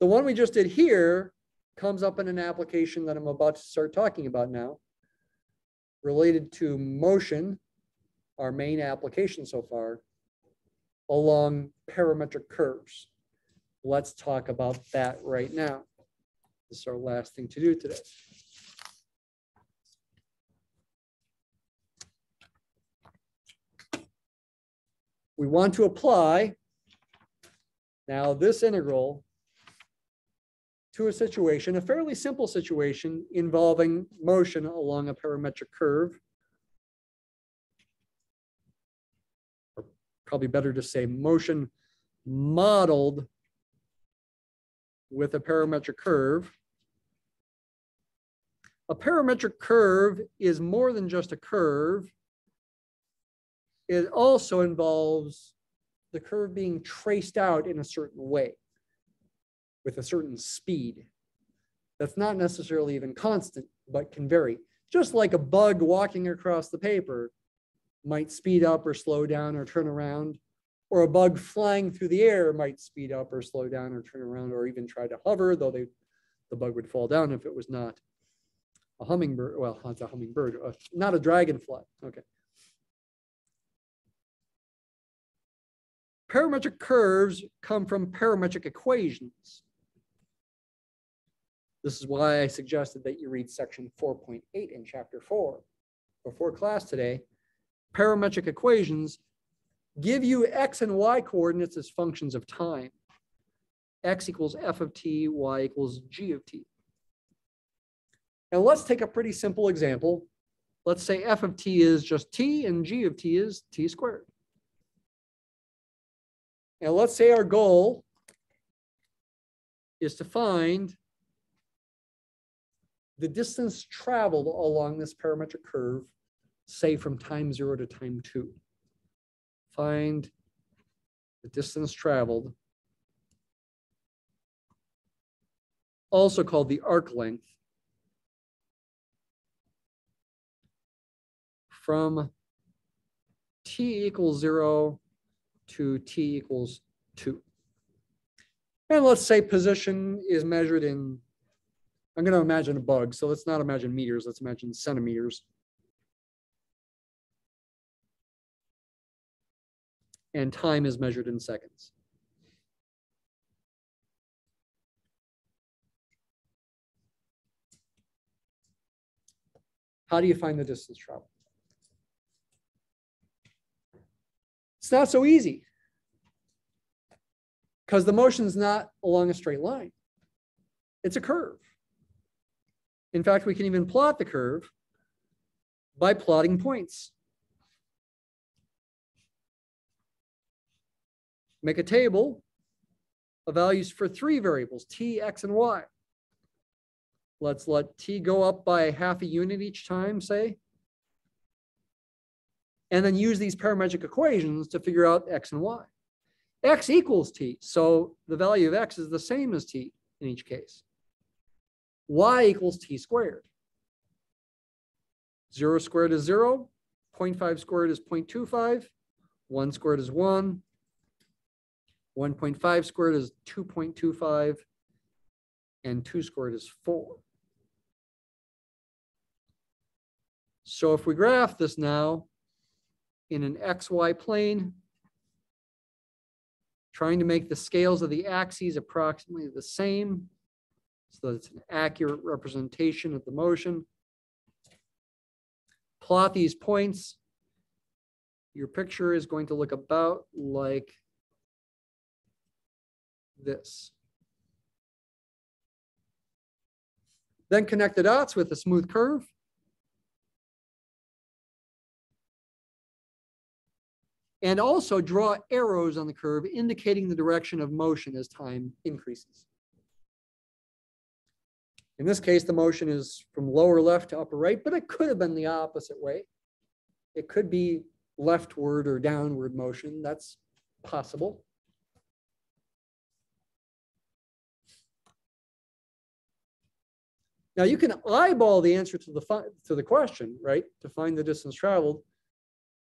The one we just did here comes up in an application that I'm about to start talking about now, related to motion, our main application so far, along parametric curves. Let's talk about that right now. This is our last thing to do today. We want to apply now this integral to a situation, a fairly simple situation involving motion along a parametric curve. Or probably better to say motion modeled with a parametric curve. A parametric curve is more than just a curve. It also involves the curve being traced out in a certain way with a certain speed. That's not necessarily even constant, but can vary. Just like a bug walking across the paper might speed up or slow down or turn around, or a bug flying through the air might speed up or slow down or turn around or even try to hover, though they, the bug would fall down if it was not a hummingbird. Well, it's a hummingbird, uh, not a dragonfly. Okay. Parametric curves come from parametric equations. This is why I suggested that you read section 4.8 in chapter 4 before class today. Parametric equations give you x and y coordinates as functions of time. x equals f of t, y equals g of t. And let's take a pretty simple example. Let's say f of t is just t and g of t is t squared. And let's say our goal is to find the distance traveled along this parametric curve, say from time zero to time two find the distance traveled, also called the arc length, from t equals zero to t equals two. And let's say position is measured in, I'm going to imagine a bug, so let's not imagine meters, let's imagine centimeters. and time is measured in seconds. How do you find the distance traveled? It's not so easy because the motion is not along a straight line. It's a curve. In fact, we can even plot the curve by plotting points. Make a table of values for three variables, t, x, and y. Let's let t go up by half a unit each time, say. And then use these parametric equations to figure out x and y. x equals t, so the value of x is the same as t in each case. Y equals t squared. 0 squared is 0, 0.5 squared is 0.25, 1 squared is 1, 1.5 squared is 2.25, and 2 squared is 4. So if we graph this now in an xy plane, trying to make the scales of the axes approximately the same, so that it's an accurate representation of the motion. Plot these points. Your picture is going to look about like this. Then connect the dots with a smooth curve. And also draw arrows on the curve indicating the direction of motion as time increases. In this case, the motion is from lower left to upper right, but it could have been the opposite way. It could be leftward or downward motion. That's possible. Now you can eyeball the answer to the, to the question, right? To find the distance traveled.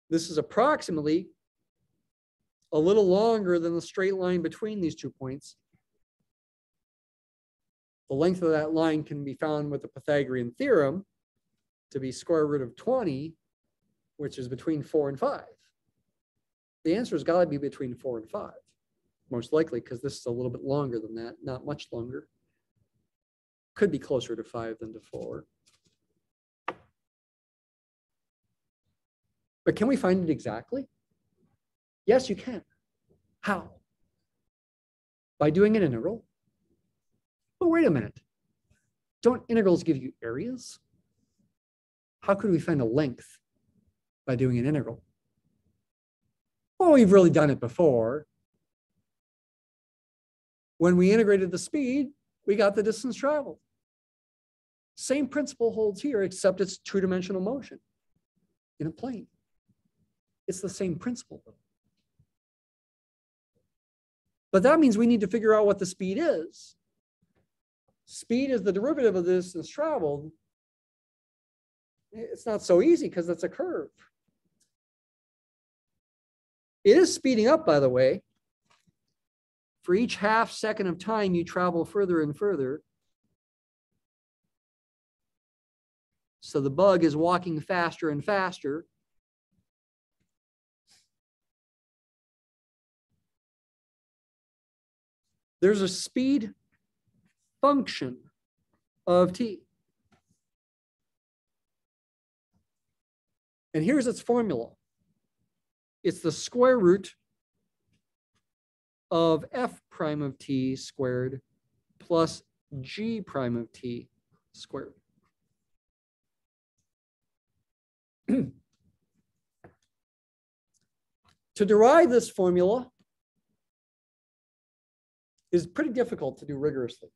This is approximately a little longer than the straight line between these two points. The length of that line can be found with the Pythagorean theorem to be square root of 20, which is between four and five. The answer has got to be between four and five, most likely, because this is a little bit longer than that, not much longer. Could be closer to five than to four. But can we find it exactly? Yes, you can. How? By doing an integral. Wait a minute. Don't integrals give you areas? How could we find a length by doing an integral? Well, we've really done it before. When we integrated the speed, we got the distance traveled. Same principle holds here, except it's two-dimensional motion in a plane. It's the same principle. Though. But that means we need to figure out what the speed is. Speed is the derivative of the distance traveled. It's not so easy because it's a curve. It is speeding up, by the way. For each half second of time, you travel further and further. So the bug is walking faster and faster. There's a speed function of t. And here's its formula. It's the square root of f prime of t squared plus g prime of t squared. to derive this formula is pretty difficult to do rigorously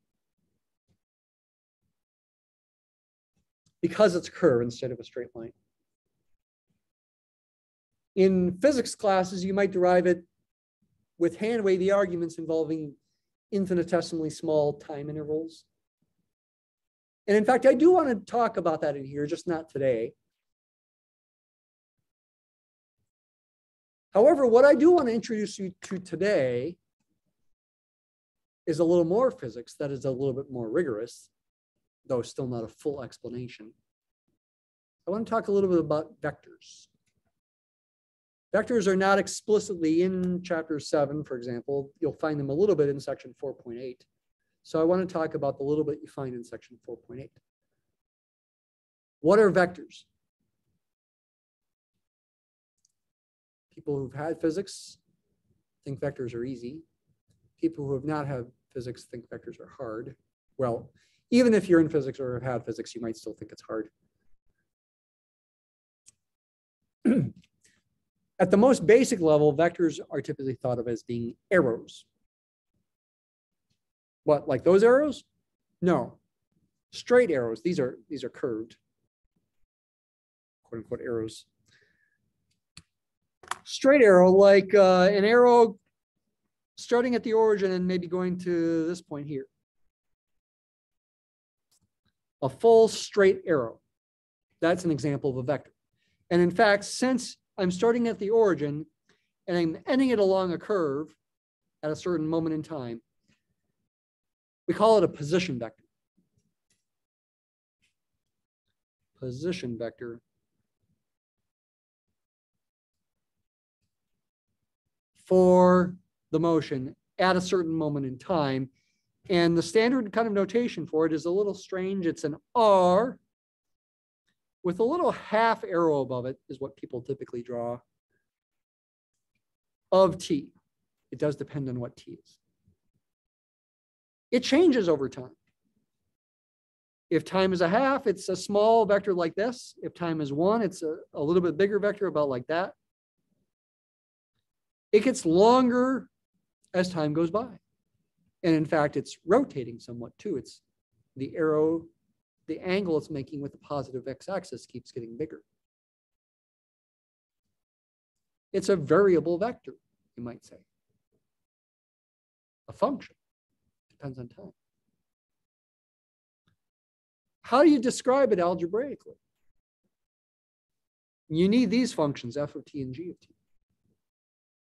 because it's a curve instead of a straight line. In physics classes, you might derive it with hand wavy arguments involving infinitesimally small time intervals. And in fact, I do want to talk about that in here, just not today. However, what I do want to introduce you to today is a little more physics that is a little bit more rigorous, though still not a full explanation. I want to talk a little bit about vectors. Vectors are not explicitly in chapter seven, for example. You'll find them a little bit in section 4.8. So I want to talk about the little bit you find in section 4.8. What are vectors? People who've had physics think vectors are easy. People who have not had physics think vectors are hard. Well, even if you're in physics or have had physics, you might still think it's hard. At the most basic level, vectors are typically thought of as being arrows. What, like those arrows? No. Straight arrows. These are these are curved, quote unquote arrows. Straight arrow, like uh, an arrow starting at the origin and maybe going to this point here. A full straight arrow. That's an example of a vector. And in fact, since I'm starting at the origin and I'm ending it along a curve at a certain moment in time. We call it a position vector. Position vector. For the motion at a certain moment in time. And the standard kind of notation for it is a little strange. It's an R with a little half arrow above it is what people typically draw of t. It does depend on what t is. It changes over time. If time is a half, it's a small vector like this. If time is one, it's a, a little bit bigger vector about like that. It gets longer as time goes by. And in fact, it's rotating somewhat too. It's the arrow the angle it's making with the positive x-axis keeps getting bigger. It's a variable vector, you might say. A function, depends on time. How do you describe it algebraically? You need these functions, f of t and g of t.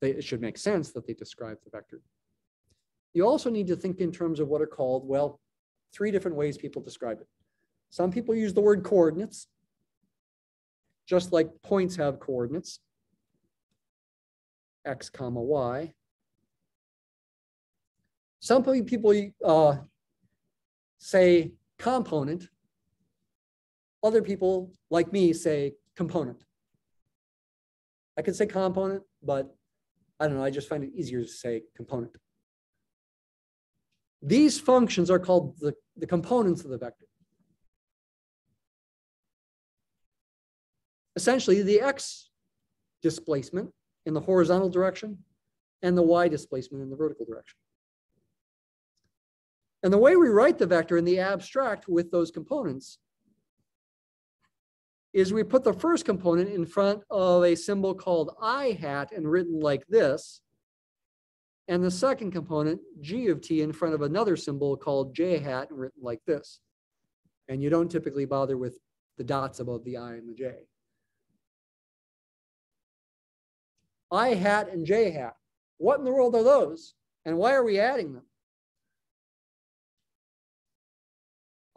They, it should make sense that they describe the vector. You also need to think in terms of what are called, well, three different ways people describe it. Some people use the word coordinates, just like points have coordinates, x comma y. Some people uh, say component. Other people, like me, say component. I could say component, but I don't know, I just find it easier to say component. These functions are called the, the components of the vector. Essentially, the x displacement in the horizontal direction and the y displacement in the vertical direction. And the way we write the vector in the abstract with those components is we put the first component in front of a symbol called i hat and written like this, and the second component, g of t, in front of another symbol called j hat written like this. And you don't typically bother with the dots above the i and the j. i hat and j hat. What in the world are those? And why are we adding them?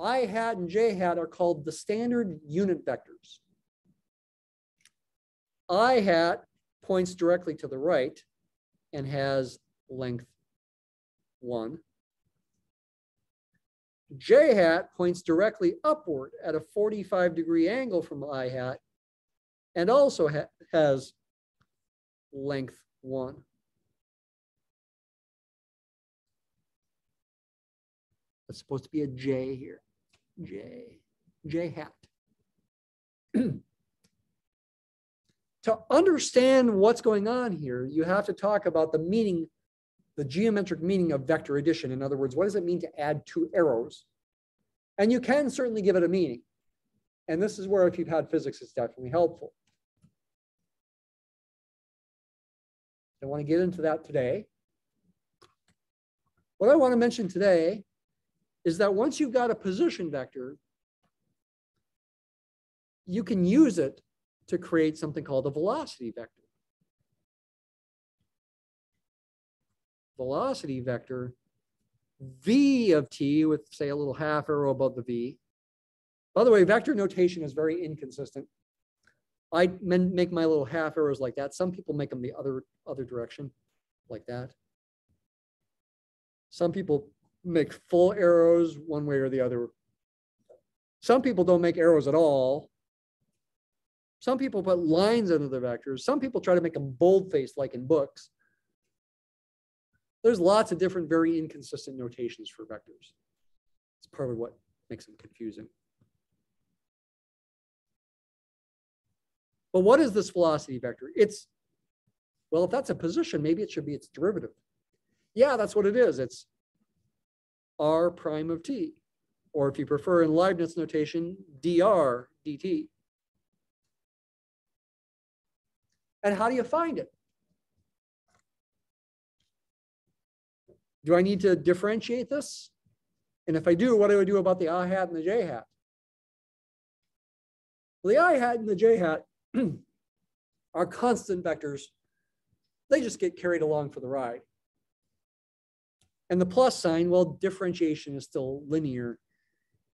i hat and j hat are called the standard unit vectors. i hat points directly to the right and has length 1. j hat points directly upward at a 45 degree angle from i hat and also ha has length 1. It's supposed to be a j here. J, J hat. to understand what's going on here, you have to talk about the meaning, the geometric meaning of vector addition. In other words, what does it mean to add two arrows? And you can certainly give it a meaning. And this is where if you've had physics, it's definitely helpful. I want to get into that today. What I want to mention today is that once you've got a position vector, you can use it to create something called a velocity vector. Velocity vector, v of t with say a little half arrow above the v. By the way, vector notation is very inconsistent. I make my little half arrows like that. Some people make them the other, other direction, like that. Some people make full arrows one way or the other. Some people don't make arrows at all. Some people put lines under the vectors. Some people try to make them bold-faced like in books. There's lots of different very inconsistent notations for vectors. It's part of what makes them confusing. But what is this velocity vector? It's, well, if that's a position, maybe it should be its derivative. Yeah, that's what it is. It's r prime of t, or if you prefer in Leibniz notation, dr dt. And how do you find it? Do I need to differentiate this? And if I do, what do I do about the i hat and the j hat? Well, the i hat and the j hat are constant vectors. They just get carried along for the ride. And the plus sign, well, differentiation is still linear.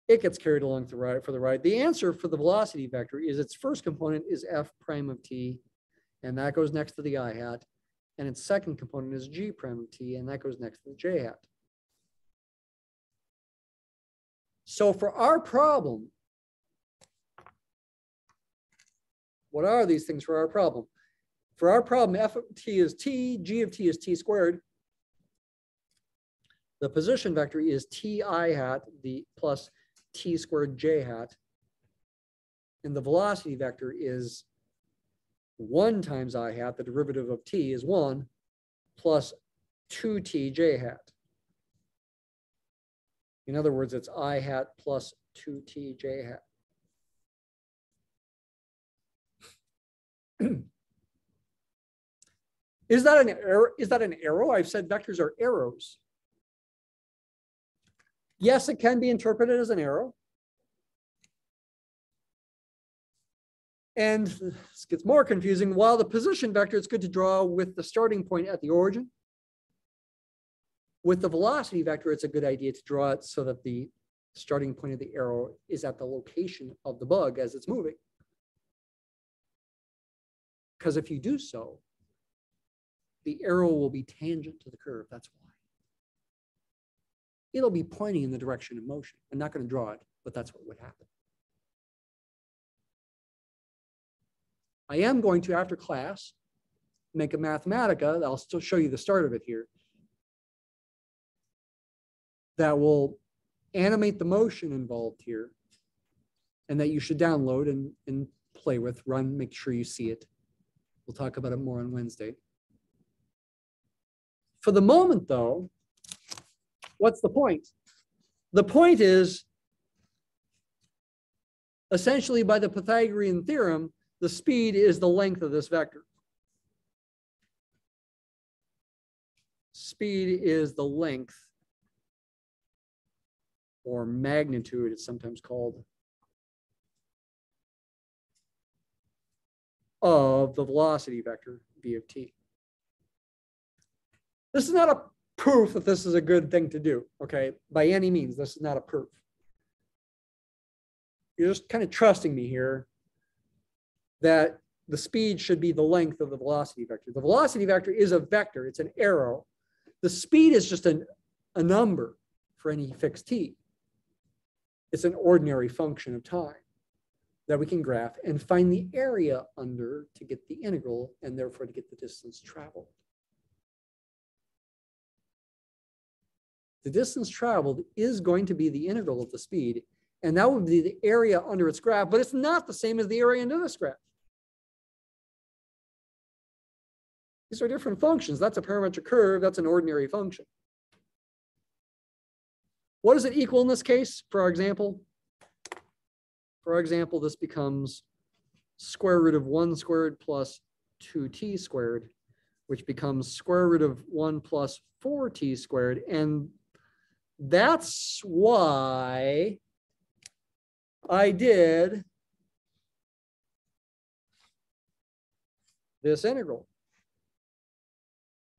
It gets carried along the right for the ride. The answer for the velocity vector is its first component is f prime of t, and that goes next to the i hat. And its second component is g prime of t, and that goes next to the j hat. So for our problem, what are these things for our problem? For our problem, f of t is t, g of t is t squared, the position vector is ti hat the plus t squared j hat. And the velocity vector is 1 times i hat, the derivative of t is 1, plus 2t j hat. In other words, it's i hat plus 2t j hat. is that an arrow? Is that an arrow? I've said vectors are arrows. Yes, it can be interpreted as an arrow. And this gets more confusing. While the position vector, it's good to draw with the starting point at the origin. With the velocity vector, it's a good idea to draw it so that the starting point of the arrow is at the location of the bug as it's moving. Because if you do so, the arrow will be tangent to the curve. That's why. It'll be pointing in the direction of motion. I'm not going to draw it, but that's what would happen. I am going to, after class, make a Mathematica, I'll still show you the start of it here, that will animate the motion involved here and that you should download and, and play with, run, make sure you see it. We'll talk about it more on Wednesday. For the moment, though, what's the point? The point is essentially by the Pythagorean theorem, the speed is the length of this vector. Speed is the length or magnitude, it's sometimes called, of the velocity vector v of t. This is not a proof that this is a good thing to do, okay? By any means, this is not a proof. You're just kind of trusting me here that the speed should be the length of the velocity vector. The velocity vector is a vector, it's an arrow. The speed is just an, a number for any fixed t. It's an ordinary function of time that we can graph and find the area under to get the integral and therefore to get the distance traveled. The distance traveled is going to be the integral of the speed, and that would be the area under its graph, but it's not the same as the area under this graph. These are different functions. That's a parametric curve. That's an ordinary function. What does it equal in this case, for our example? For our example, this becomes square root of 1 squared plus 2t squared, which becomes square root of 1 plus 4t squared. And that's why I did this integral.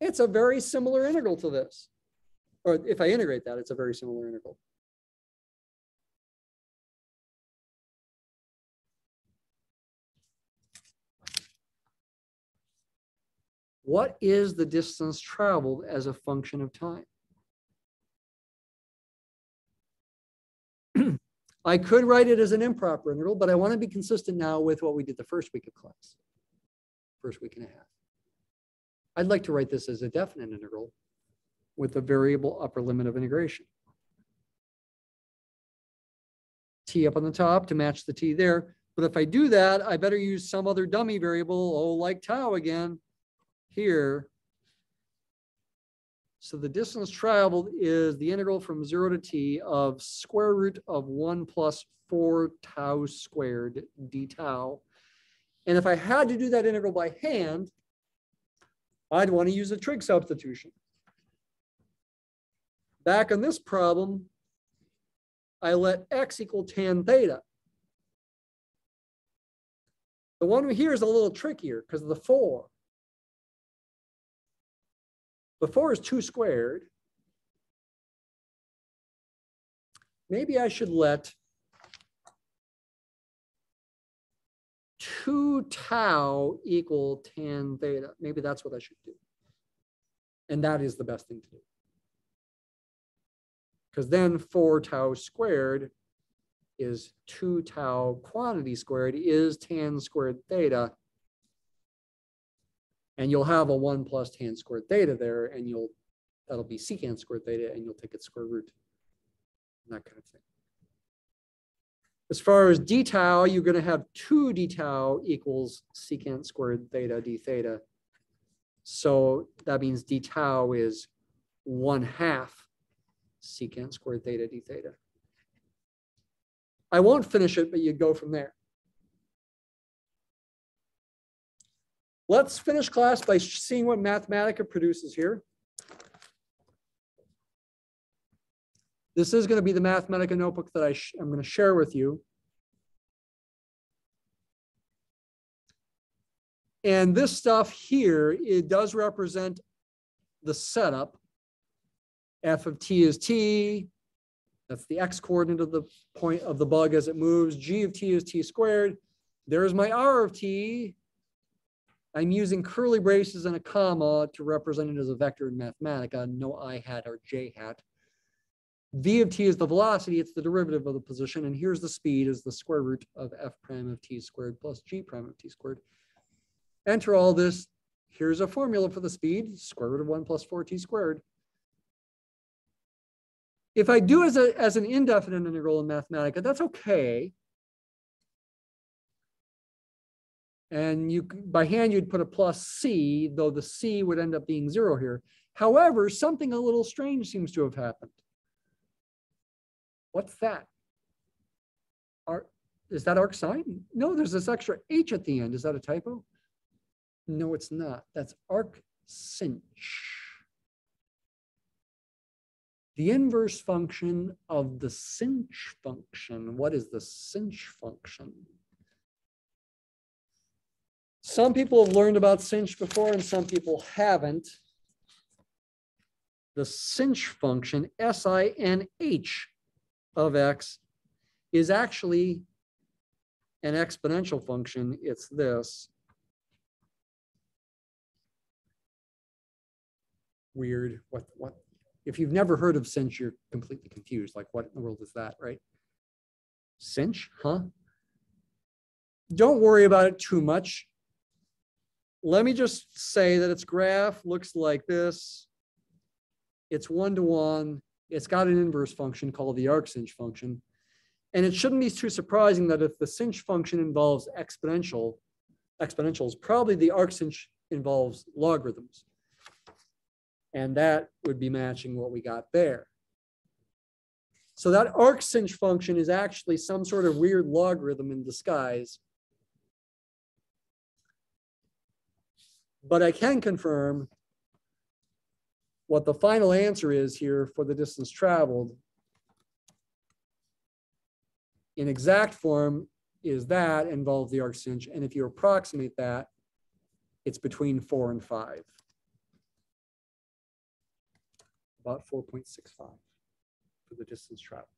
It's a very similar integral to this. Or if I integrate that, it's a very similar integral. What is the distance traveled as a function of time? I could write it as an improper integral, but I want to be consistent now with what we did the first week of class, first week and a half. I'd like to write this as a definite integral with a variable upper limit of integration. T up on the top to match the T there. But if I do that, I better use some other dummy variable, oh, like tau again, here. So the distance traveled is the integral from zero to t of square root of one plus four tau squared d tau. And if I had to do that integral by hand, I'd want to use a trig substitution. Back on this problem, I let x equal tan theta. The one here is a little trickier because of the 4. The 4 is 2 squared. Maybe I should let 2 tau equal tan theta. Maybe that's what I should do. And that is the best thing to do because then 4 tau squared is 2 tau quantity squared is tan squared theta. And you'll have a 1 plus tan squared theta there, and you'll that'll be secant squared theta, and you'll take its square root, and that kind of thing. As far as d tau, you're going to have 2 d tau equals secant squared theta d theta. So that means d tau is 1 half secant squared theta d theta. I won't finish it, but you go from there. Let's finish class by seeing what Mathematica produces here. This is going to be the Mathematica notebook that I am going to share with you. And this stuff here, it does represent the setup f of t is t, That's the x coordinate of the point of the bug as it moves. G of t is t squared. There's my r of t. I'm using curly braces and a comma to represent it as a vector in Mathematica, no i hat or j hat. V of t is the velocity, it's the derivative of the position, and here's the speed is the square root of f prime of t squared plus g prime of t squared. Enter all this. Here's a formula for the speed, square root of one plus four t squared. If I do as, a, as an indefinite integral in Mathematica, that's okay. And you by hand, you'd put a plus c, though the c would end up being zero here. However, something a little strange seems to have happened. What's that? Are, is that arc sine? No, there's this extra h at the end. Is that a typo? No, it's not. That's arc sinh. The inverse function of the sinh function. What is the sinh function? Some people have learned about sinh before and some people haven't. The sinh function, S-I-N-H of x, is actually an exponential function. It's this. Weird. What, what, if you've never heard of sinh, you're completely confused. Like, what in the world is that, right? Sinh, huh? Don't worry about it too much let me just say that its graph looks like this. It's one-to-one. It's got an inverse function called the arcsinh function. And it shouldn't be too surprising that if the sinh function involves exponential, exponentials, probably the arcsinh involves logarithms. And that would be matching what we got there. So that arcsinh function is actually some sort of weird logarithm in disguise. But I can confirm what the final answer is here for the distance traveled. In exact form is that involve the arcsinh. And if you approximate that, it's between four and five. About 4.65 for the distance traveled.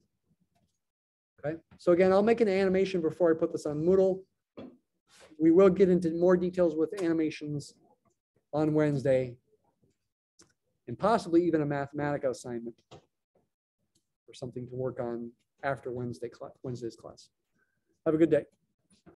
Okay, so again, I'll make an animation before I put this on Moodle. We will get into more details with animations on Wednesday, and possibly even a Mathematica assignment or something to work on after Wednesday Wednesday's class. Have a good day.